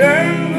down.